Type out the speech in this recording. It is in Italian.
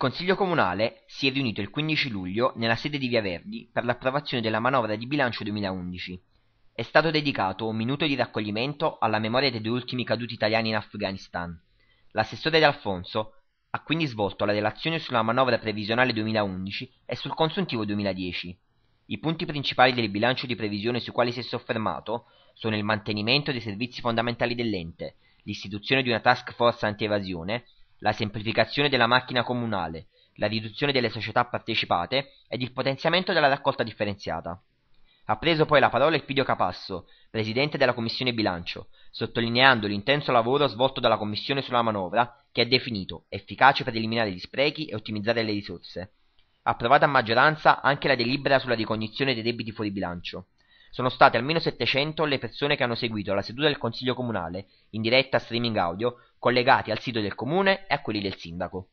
Consiglio Comunale si è riunito il 15 luglio nella sede di Via Verdi per l'approvazione della manovra di bilancio 2011. È stato dedicato un minuto di raccoglimento alla memoria dei due ultimi caduti italiani in Afghanistan. L'assessore De Alfonso ha quindi svolto la relazione sulla manovra previsionale 2011 e sul consuntivo 2010. I punti principali del bilancio di previsione sui quali si è soffermato sono il mantenimento dei servizi fondamentali dell'ente, l'istituzione di una task force anti-evasione, la semplificazione della macchina comunale, la riduzione delle società partecipate ed il potenziamento della raccolta differenziata. Ha preso poi la parola Elpidio Capasso, presidente della Commissione Bilancio, sottolineando l'intenso lavoro svolto dalla Commissione sulla manovra, che ha definito efficace per eliminare gli sprechi e ottimizzare le risorse. Approvata a maggioranza anche la delibera sulla ricognizione dei debiti fuori bilancio. Sono state almeno 700 le persone che hanno seguito la seduta del Consiglio Comunale, in diretta streaming audio, collegati al sito del Comune e a quelli del Sindaco.